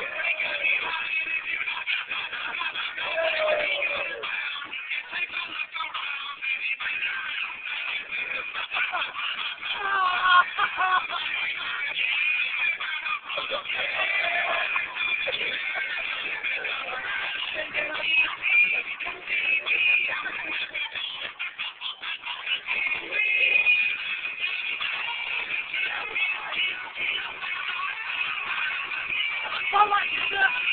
Yeah. 三万一次